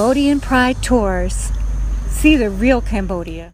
Cambodian Pride Tours. See the real Cambodia.